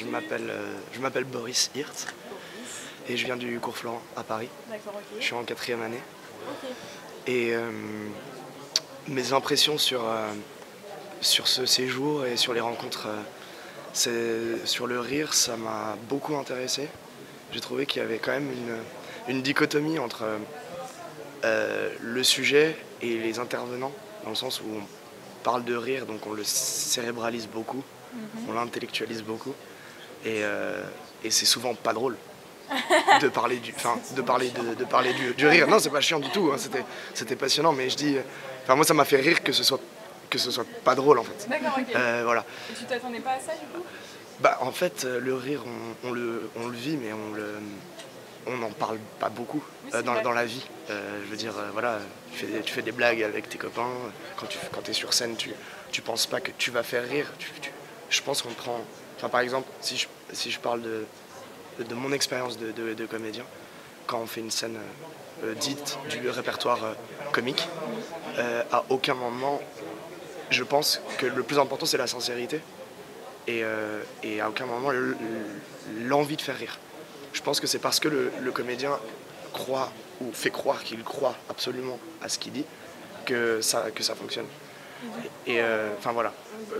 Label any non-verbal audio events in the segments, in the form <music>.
je m'appelle euh, je m'appelle Boris Hirt et je viens du cours Florent à Paris. Je suis en quatrième année. Et euh, mes impressions sur, euh, sur ce séjour et sur les rencontres, euh, sur le rire, ça m'a beaucoup intéressé. J'ai trouvé qu'il y avait quand même une, une dichotomie entre le sujet et les intervenants, dans le sens où on parle de rire, donc on le cérébralise beaucoup, on l'intellectualise beaucoup, et, euh, et c'est souvent pas drôle de parler du, enfin, de parler de, de parler du, du rire. Non, c'est pas chiant du tout. hein, C'était, c'était passionnant, mais je dis, euh, enfin moi ça m'a fait rire que ce soit, que ce soit pas drôle en fait. D'accord, ok. Euh, voilà. Et tu t'attendais pas à ça du coup? Bah en fait le rire on, on le, on le vit, mais on le, on n'en parle pas beaucoup euh, dans, dans la vie. Euh, je veux dire, euh, voilà, tu fais, tu fais des blagues avec tes copains. Quand tu quand es sur scène, tu, tu penses pas que tu vas faire rire. Tu- tu- je pense qu'on prend, enfin par exemple, si je, si je parle de, de mon expérience de, de- comédien, quand on fait une scène euh, dite du répertoire euh, comique, euh, à aucun moment, je pense que le plus important c'est la sincérité et, et à aucun moment le- le- l'envie de faire rire. Je pense que c'est parce que le, le comédien croit ou fait croire qu'il croit absolument à ce qu'il dit que ça, que ça fonctionne. Et enfin voilà.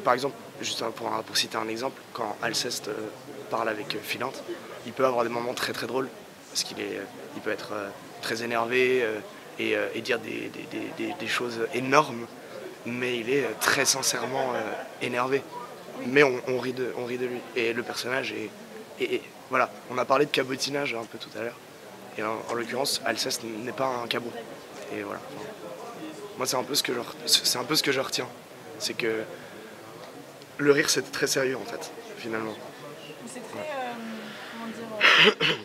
Par exemple, juste pour, pour citer un exemple, quand Alceste euh, parle avec euh, Philinte, il peut avoir des moments très très drôles parce qu'il euh, peut être très énervé et, dire des, choses énormes, mais il est très sincèrement énervé. Mais on, rit de, lui. Et le personnage est, et, voilà, on a parlé de cabotinage un peu tout à l'heure. Et en, en l'occurrence, Alceste n'est pas un cabot. Et voilà. Moi, c'est un peu ce que je, c'est un peu ce que je retiens. C'est que le rire, c'est très sérieux en fait, finalement. C'est très. euh, comment dire euh, <coughs>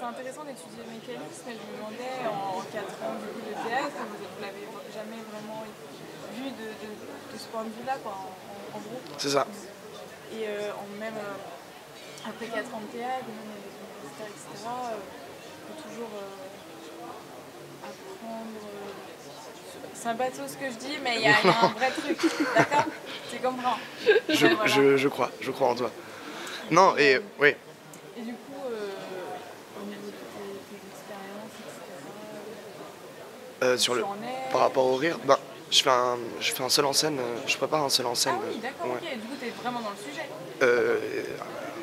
C'est intéressant d'étudier le mécanisme, mais je me demandais en 4 ans du coup, de théâtre, vous l'avez jamais vraiment vu de, de- de ce point de vue-là, quoi, en, en- en gros. C'est ça. Et euh, en même euh, après 4 ans de théâtre, même dans les universitaires, etc., on peut toujours c'est un bateau ce que je dis, mais il y, a un vrai truc, d'accord? Tu comprends? Je, voilà. je, je crois, je crois en toi. Non, et oui, Et du coup, euh, au niveau de tes, expériences, etc., euh, sur le, par rapport au rire, ben, je fais un, je fais un seul en scène, euh, je prépare un seul en scène. Ah oui, d'accord, ouais. ok. Du coup, t'es vraiment dans le sujet.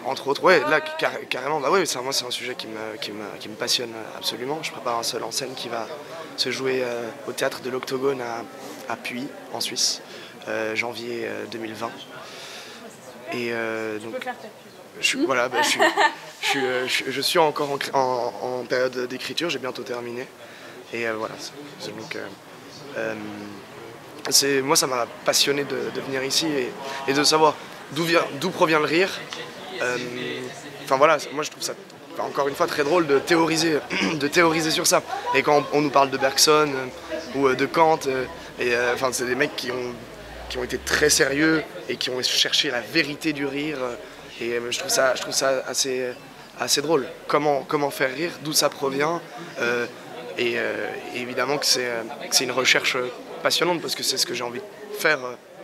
Entre autres, ouais, Ah là, ouais, car- carrément, bah oui, c'est- moi c'est un sujet qui me, qui, me, qui me passionne absolument. Je prépare un seul en scène qui va se jouer euh, au théâtre de l'Octogone à, à Puy, en Suisse, euh, janvier euh, 2020. Et euh, Tu donc, je, suis- voilà, bah, je, suis, je, suis, je, je suis encore en, cré- en- en période d'écriture, j'ai bientôt terminé. Et voilà, donc. moi, ça m'a passionné de, de venir ici et, et de savoir d'où provient le rire. Euh, Enfin voilà, moi je trouve ça encore une fois très drôle de théoriser, <clears throat> de théoriser sur ça. Et quand on, nous parle de Bergson euh, ou euh, de Kant, enfin c'est des mecs qui ont qui ont été très sérieux et qui ont cherché la vérité du rire. Et je trouve ça, je trouve ça assez, assez drôle. Comment, comment faire rire, d'où ça provient. et, et évidemment que c'est une recherche passionnante parce que c'est ce que j'ai envie de faire,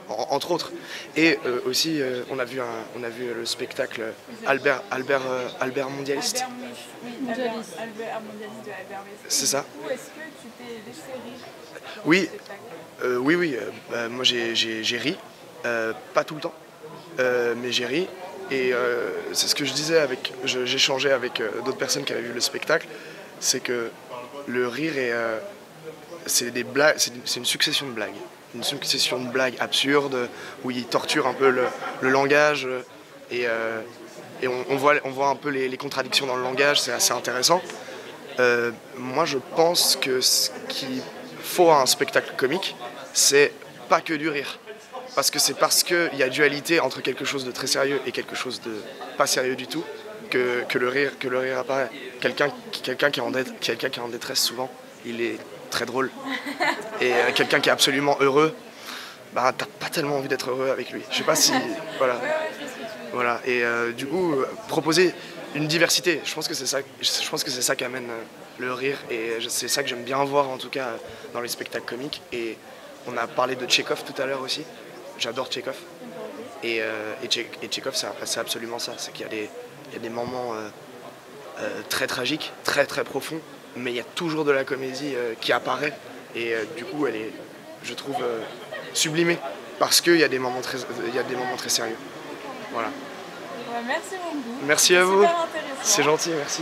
entre autres. Et euh, aussi, euh, on, a vu un- on a vu le spectacle Albert, Albert, euh, Albert Mondialiste. Albert oui, Albert, Albert Mondialiste de Albert. C'est ça. Du coup, est-ce que tu t'es laissé rire dans Oui. Euh, oui, oui, euh, bah, moi j'ai- j'ai j'ai ri, Euh, pas tout le temps, euh, mais j'ai ri. Et euh, c'est ce que je disais avec, je- j'échangeais avec euh, d'autres personnes qui avaient vu le spectacle, c'est que le rire est, euh, c'est des blagues, c'est une succession de blagues, une succession de blagues absurdes où ils torturent un peu le, le langage et, euh, et on, voit, on voit un peu les, les contradictions dans le langage, c'est assez intéressant. Euh, moi, je pense que ce qu'il faut à un spectacle comique, c'est pas que du rire. Parce que c'est parce qu'il y a dualité entre quelque chose de très sérieux et quelque chose de pas sérieux du tout que, que le, rire, que le rire apparaît. Quelqu'un qui, quelqu'un qui est en détresse, souvent, il est très drôle. Et euh, quelqu'un qui est absolument heureux, bah, t'as pas tellement envie d'être heureux avec lui. Je sais pas si. Voilà. Voilà, et euh, du coup, euh, proposer une diversité, je pense que c'est ça, je pense que c'est ça qui amène le rire, et c'est ça que j'aime bien voir en tout cas dans les spectacles comiques. Et on a parlé de Tchekhov tout à l'heure aussi, j'adore Tchekhov. Et, euh, c'est absolument ça. C'est qu'il y, a des- moments très tragiques, très très profonds, mais il y a toujours de la comédie euh, qui apparaît. Et euh, du coup, elle est, je trouve, euh, sublimée. Parce qu'il y, a des moments très- y a des moments très sérieux. Voilà. Merci beaucoup. Merci à vous. C'est gentil, merci.